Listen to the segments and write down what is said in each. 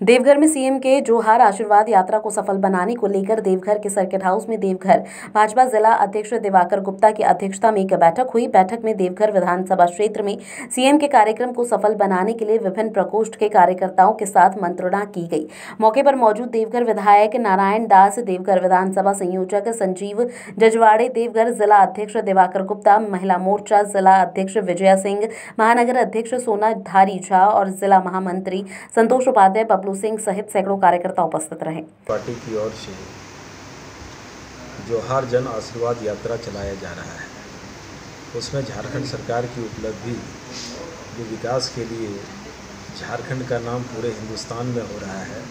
देवघर में सीएम के जोहार आशीर्वाद यात्रा को सफल बनाने को लेकर देवघर के सर्किट हाउस में देवघर भाजपा जिला अध्यक्ष दिवाकर गुप्ता की अध्यक्षता में एक बैठक हुई। बैठक में देवघर विधानसभा क्षेत्र में सीएम के कार्यक्रम को सफल बनाने के लिए विभिन्न प्रकोष्ठ के कार्यकर्ताओं के साथ मंत्रणा की गई। मौके पर मौजूद देवघर विधायक नारायण दास, देवघर विधानसभा संयोजक संजीव जजवाड़े, देवघर जिला अध्यक्ष दिवाकर गुप्ता, महिला मोर्चा जिला अध्यक्ष विजया सिंह, महानगर अध्यक्ष सोना धारी झा और जिला महामंत्री संतोष उपाध्याय बबलू सिंह सहित सैकड़ों कार्यकर्ता उपस्थित रहे। पार्टी की ओर से जोहार जन आशीर्वाद यात्रा चलाया जा रहा है, उसमें झारखंड सरकार की उपलब्धि जो विकास के लिए झारखंड का नाम पूरे हिंदुस्तान में हो रहा है,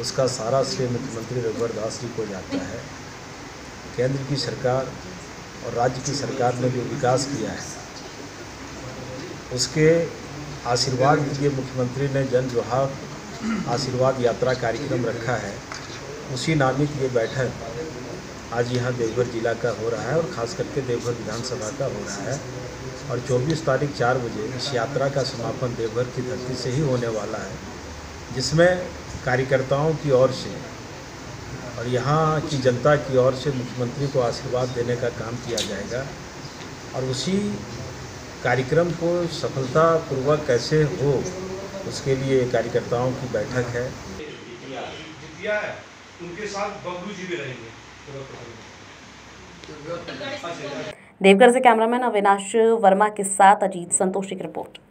उसका सारा श्रेय मुख्यमंत्री रघुवर दास जी को जाता है। केंद्र की सरकार और राज्य की सरकार ने जो विकास किया है, उसके आशीर्वाद के लिए मुख्यमंत्री ने जन जोहार आशीर्वाद यात्रा कार्यक्रम रखा है। उसी नामित ये बैठक आज यहाँ देवघर जिला का हो रहा है और ख़ास करके देवघर विधानसभा का हो रहा है। और 24 तारीख चार बजे इस यात्रा का समापन देवघर की धरती से ही होने वाला है, जिसमें कार्यकर्ताओं की ओर से और यहाँ की जनता की ओर से मुख्यमंत्री को आशीर्वाद देने का काम किया जाएगा। और उसी कार्यक्रम को सफलतापूर्वक कैसे हो उसके लिए कार्यकर्ताओं की बैठक है। उनके साथ बबलू जी भी रहेंगे। देवघर से कैमरामैन अविनाश वर्मा के साथ अजीत संतोष की रिपोर्ट।